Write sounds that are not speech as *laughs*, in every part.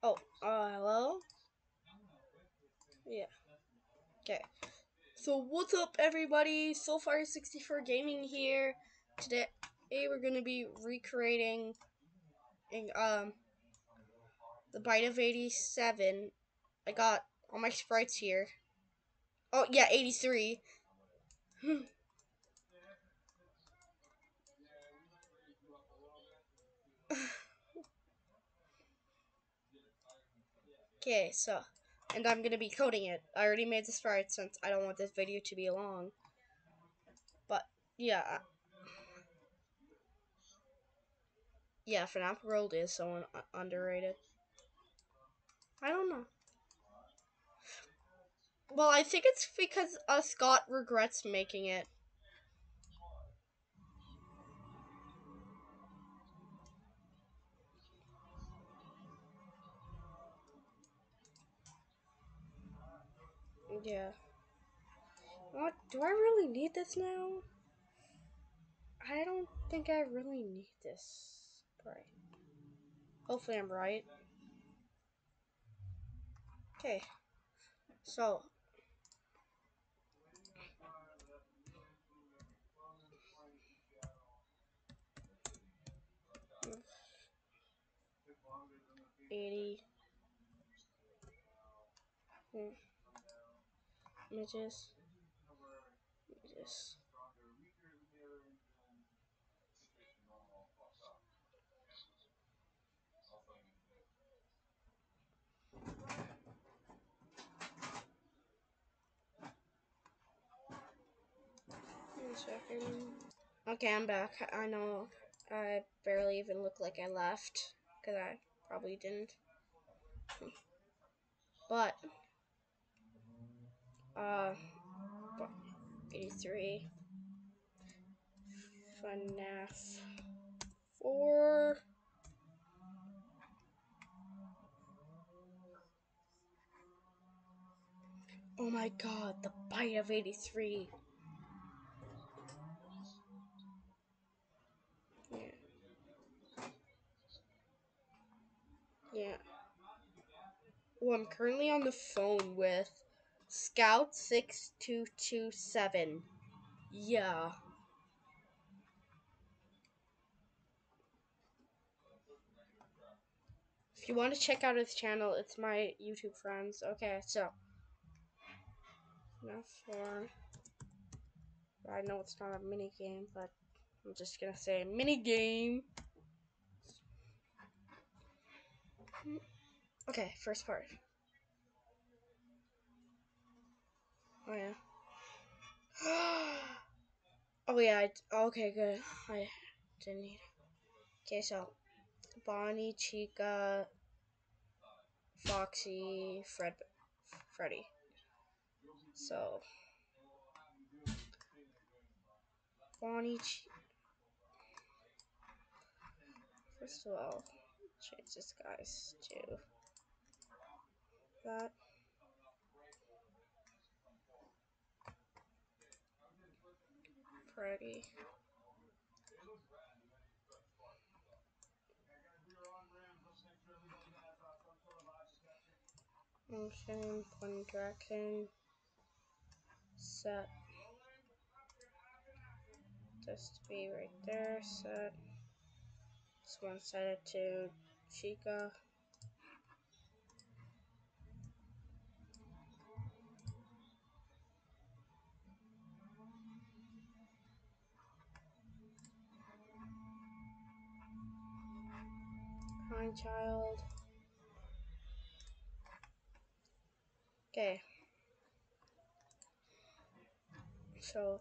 Oh, uh, hello? Yeah. Okay. So what's up everybody? Soulfire 64 Gaming here. Today we're gonna be recreating um the Bite of 87. I got all my sprites here. Oh yeah, 83. *laughs* Okay, so, and I'm gonna be coding it. I already made the sprite since I don't want this video to be long. But, yeah. Yeah, FNAF World is so un underrated. I don't know. Well, I think it's because uh, Scott regrets making it. Yeah. What? Do I really need this now? I don't think I really need this. Right. Hopefully I'm right. Okay. So. Eighty. Hmm. Hmm images, images. Okay, I'm back. I know I barely even look like I left because I probably didn't. But uh, 83. FNAF 4. Oh my god, the bite of 83. Yeah. Yeah. Well, I'm currently on the phone with Scout 6227. Yeah. If you want to check out his channel, it's my YouTube friends. Okay, so. Now for. I know it's not a mini game, but I'm just gonna say mini game. Okay, first part. Oh yeah. *gasps* oh yeah. I, okay, good. I didn't need. Okay, so Bonnie, Chica, Foxy, Fred, Freddy. So Bonnie. Ch First of all, change this guy's to that. Freddy. Motion, point direction, set to be right there, set this one set it to Chica. Pine Child. Okay. So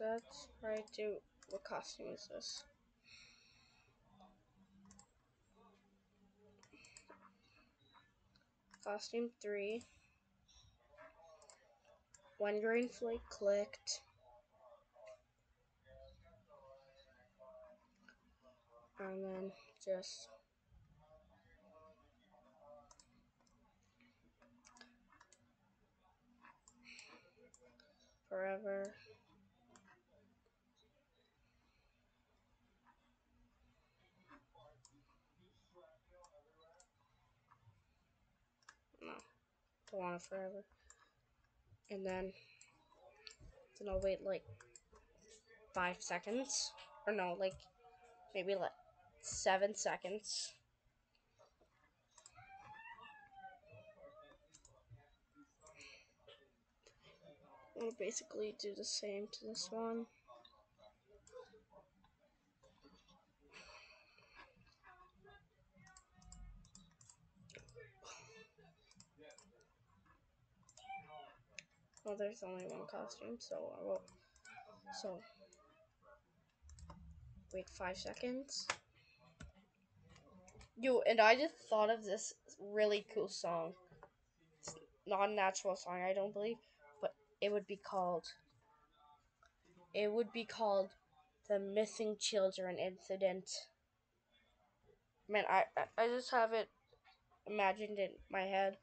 let's try to what costume is this? Costume three. One green clicked. and then just forever. No don't want it forever. And then then I'll wait like five seconds or no like maybe like seven seconds. I'll basically do the same to this one. Well, there's only one costume, so I will. So, wait five seconds. You and I just thought of this really cool song. It's not a natural song, I don't believe, but it would be called. It would be called the Missing Children Incident. Man, I I, I just have it imagined in my head.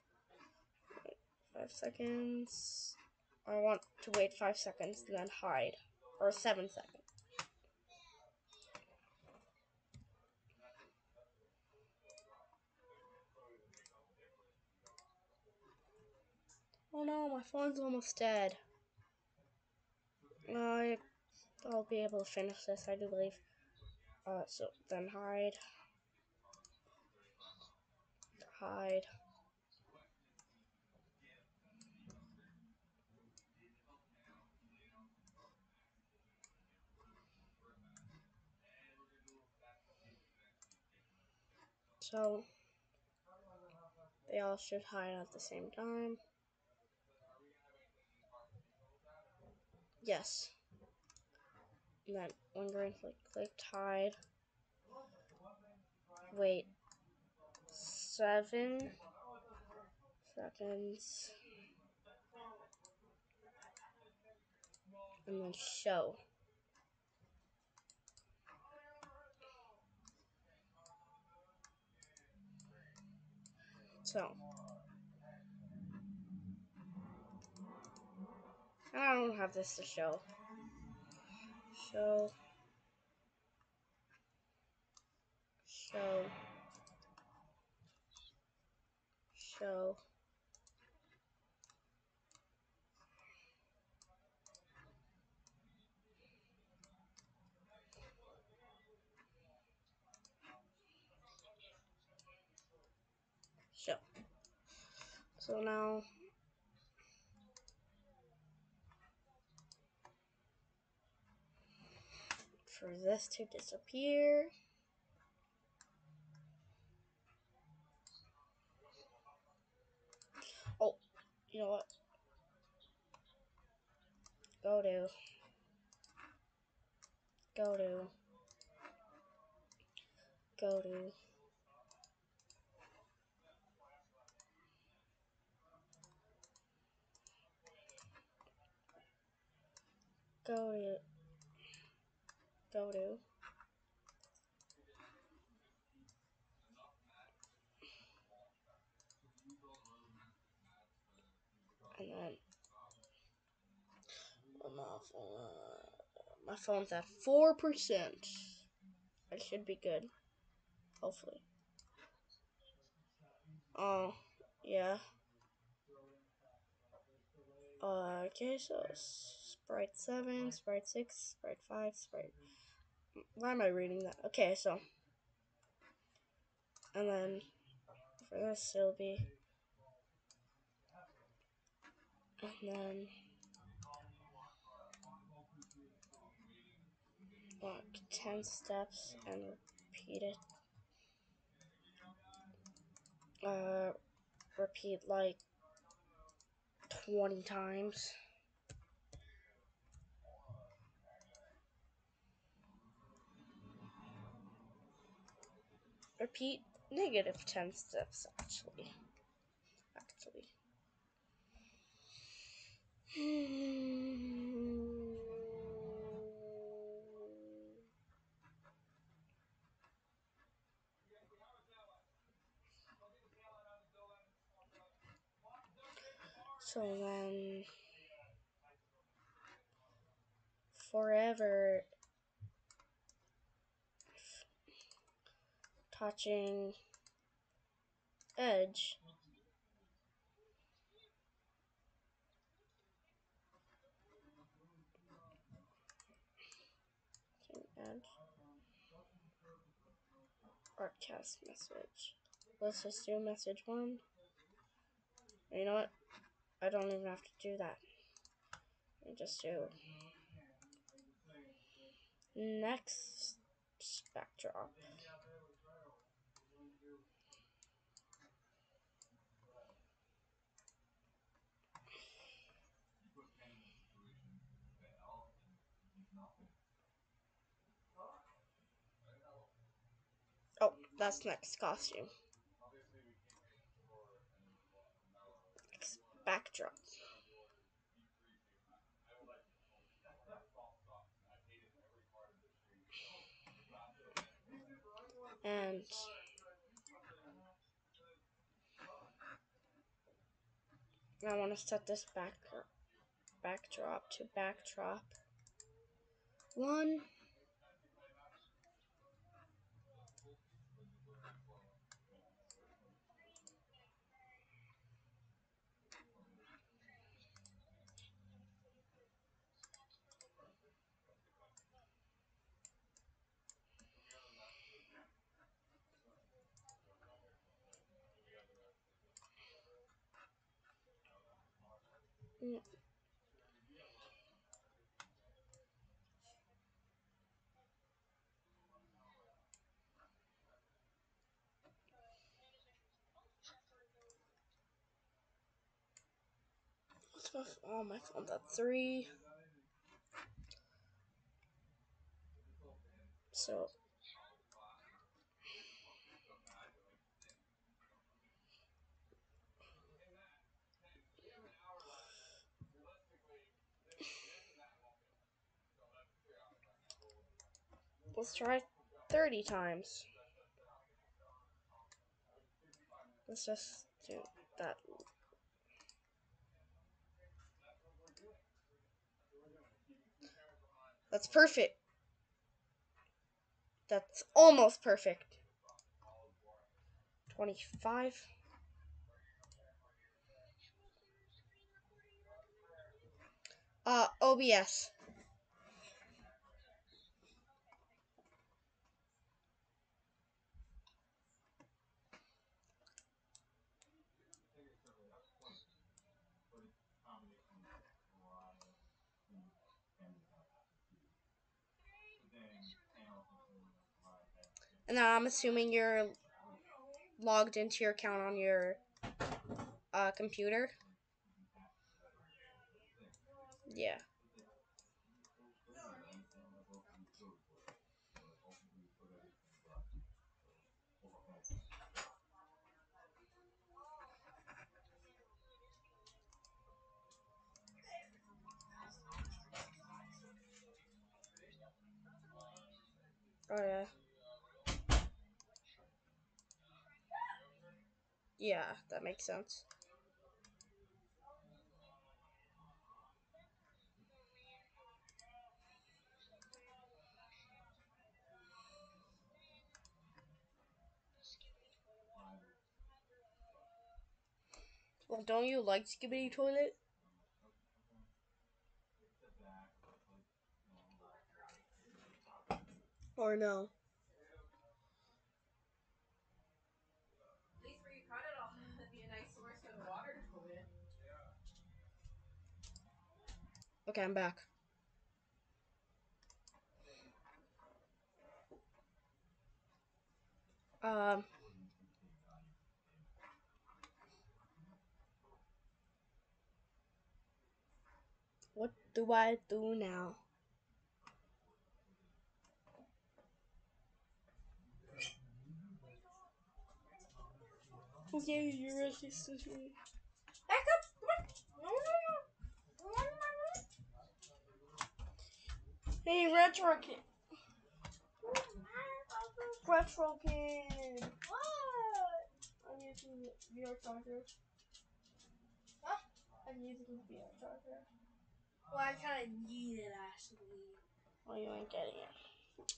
Five seconds. I want to wait five seconds and then hide. Or seven seconds. Oh no, my phone's almost dead. I, I'll be able to finish this, I do believe. Uh, so then hide. Hide. So they all should hide at the same time. Yes. And then when green click clicked hide. Wait. Seven seconds. And then show. So. I don't have this to show. Show. Show. Show. So now for this to disappear. Oh, you know what? Go to. Go to. Go to. Go to go to. And then uh, my phone's at four percent. It should be good, hopefully. Oh, yeah. Uh, okay, so Sprite 7, Sprite 6, Sprite 5, Sprite why am I reading that? Okay, so, and then for this it'll be, and then walk 10 steps and repeat it. Uh, repeat like 20 times. Repeat negative 10 steps actually. Actually. So then forever touching edge. Add broadcast message. Let's just do message one. You know what? I don't even have to do that. I just do next backdrop. That's next costume. Backdrop. And I want to set this back backdrop to backdrop one. Oh, my phone's at three. So let's try 30 times. Let's just do that. That's perfect. That's almost perfect. 25. Uh, OBS. And now I'm assuming you're logged into your account on your uh, computer. Yeah. Oh yeah. Yeah, that makes sense. Well, don't you like Skibidi Toilet? Or no? At least where you cut it off, it'd be a nice source for the water to go in. Okay, I'm back. Um. What do I do now? Okay, you're racist. Back up! Come on! No, no, no! Come on, come on, Hey, Retro Kid. Retro Kid. What? I'm using VR charger. Huh? I'm using VR charger. Well, I kind of need it actually. Well, you ain't getting it.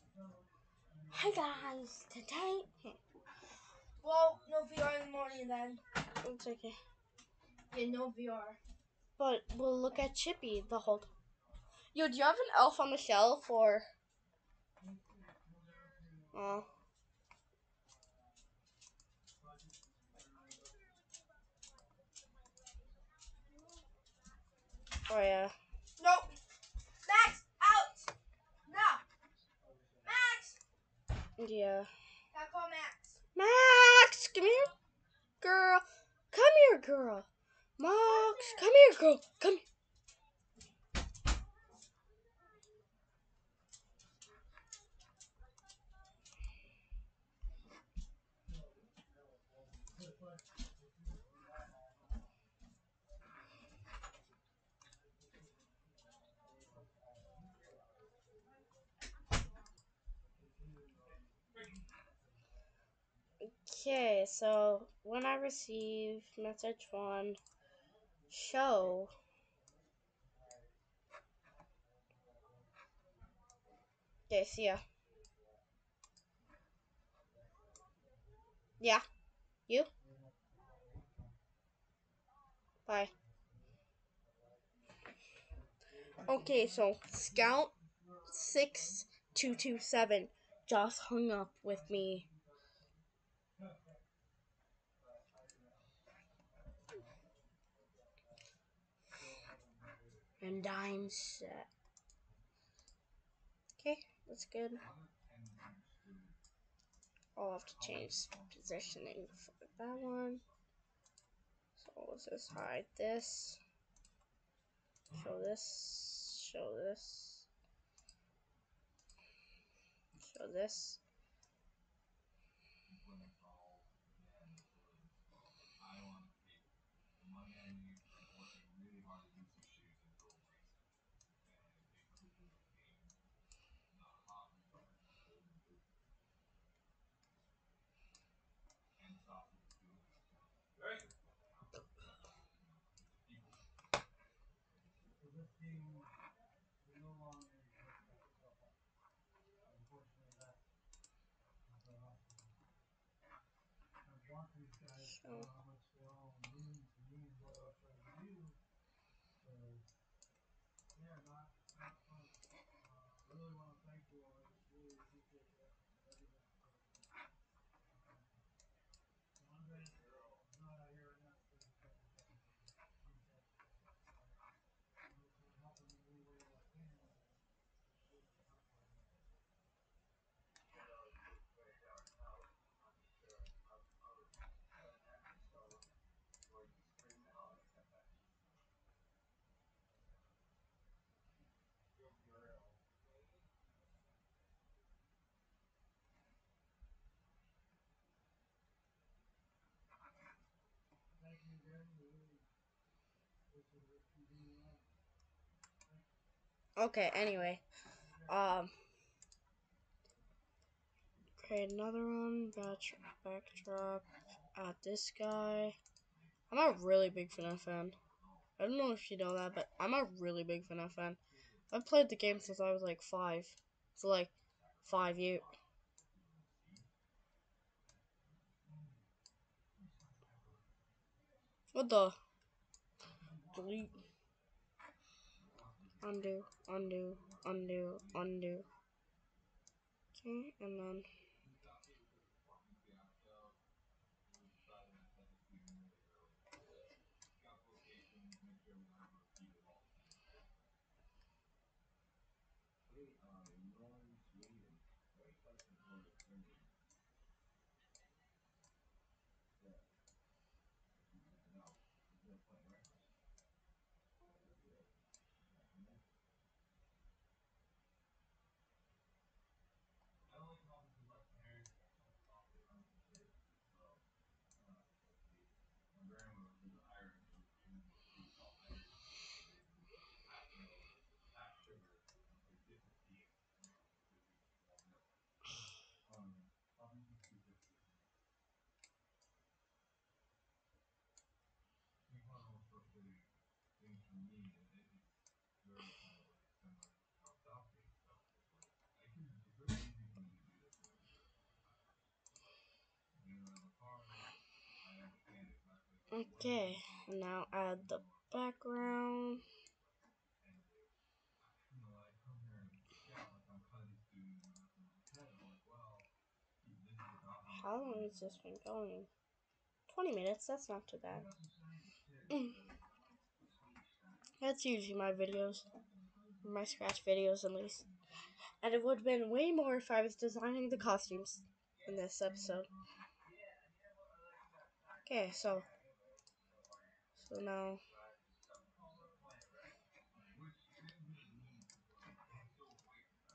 Hi guys, today. Well, no VR in the morning then. It's okay. Yeah, no VR. But we'll look at Chippy the whole. Yo, do you have an elf on the shelf or? Oh. Oh yeah. Nope. Max, out. No. Max. Yeah. Gotta call Max. Max, come here, girl. Come here, girl. Max, come here, girl. Come here. Okay, so when I receive message one, show. Okay, see ya. Yeah. You? Bye. Okay, so Scout six two two seven just hung up with me. And I'm set. Okay, that's good. I'll have to change positioning for that one. So let's just hide this. Show this. Show this. Show this. Show. Okay, anyway. Um create another one, batch backdrop, add this guy. I'm a really big FNAF fan. I don't know if you know that, but I'm a really big FNAF fan. I've played the game since I was like five. So like five years. What the? Delete. Undo, undo, undo, undo. Okay, and then. Okay, now add the background. How long has this been going? 20 minutes, that's not too bad. *clears throat* That's usually my videos. My scratch videos, at least. And it would have been way more if I was designing the costumes in this episode. Okay, so. So now.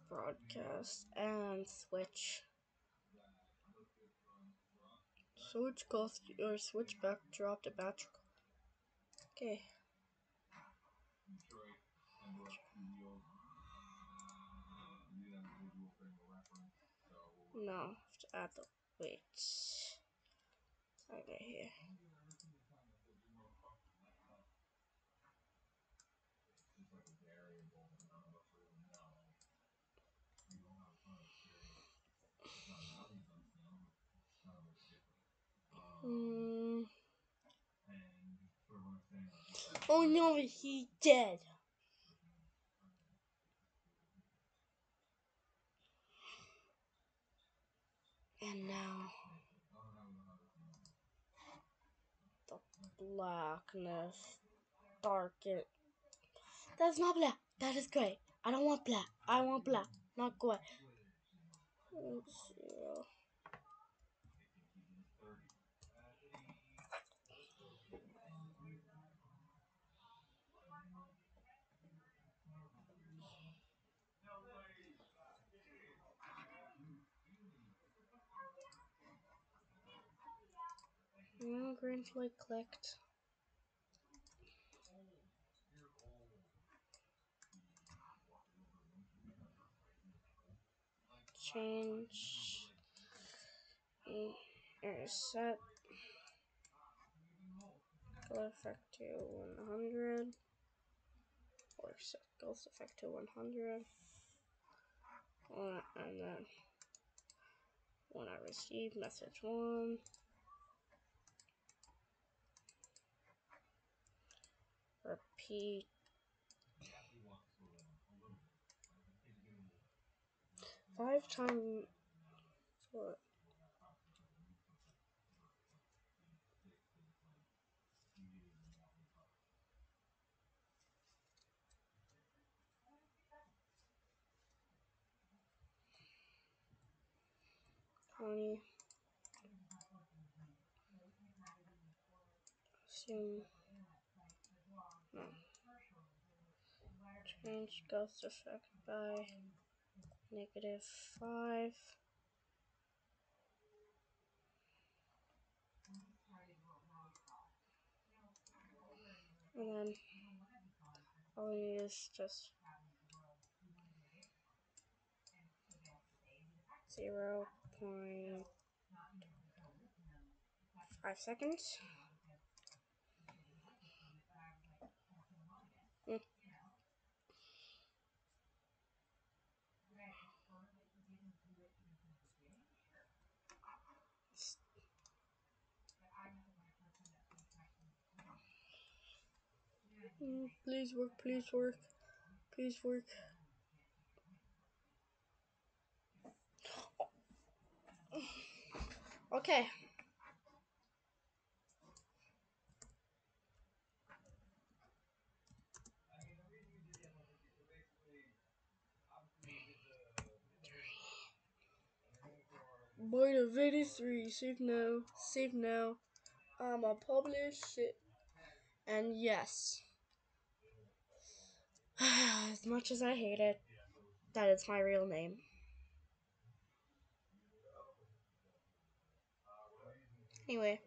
Broadcast and switch. Switch cost or switch backdrop to backdrop. Okay. No, have to add the wait. Okay, here. Hmm. Oh no, he dead. And now the blackness darken. That's not black. That is gray. I don't want black. I want black, not gray. No green flag clicked. Change. Mm, set. Color effect to 100. Or set ghost effect to 100. Uh, and then when I receive message 1. Repeat five times what twenty. Assume Change ghost effect by negative 5. And then all we need is just zero point five seconds. Mm, please work, please work, please work. Okay. Beta video 3, save now, save now. I'ma publish it. And yes, *sighs* as much as I hate it, that is my real name. Anyway,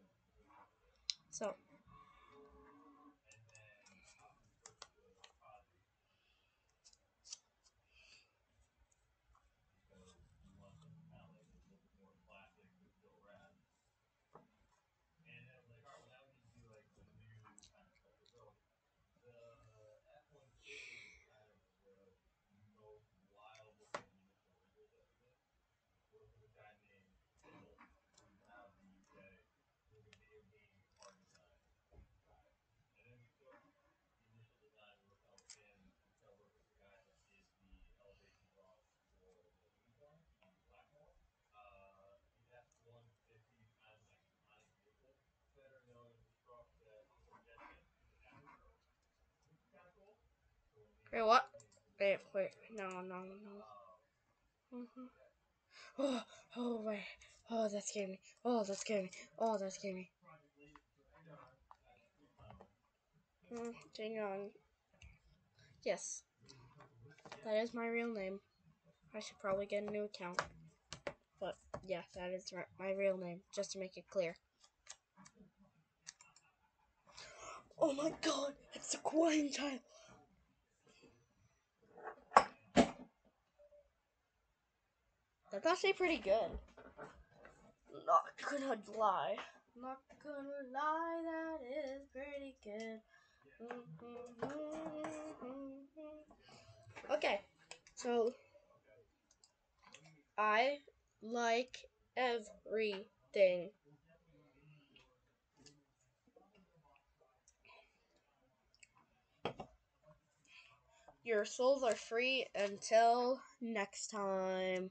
Wait, what? Wait, wait. No, no, no. Mm-hmm. Oh, oh, wait. Oh, that scared me. Oh, that scared me. Oh, that scared me. Mm. Yes. That is my real name. I should probably get a new account. But, yeah, that is my real name, just to make it clear. Oh my god, it's a Hawaiian That's actually pretty good. Not gonna lie. Not gonna lie, that is pretty good. *laughs* Okay, so I like everything. Your souls are free until next time.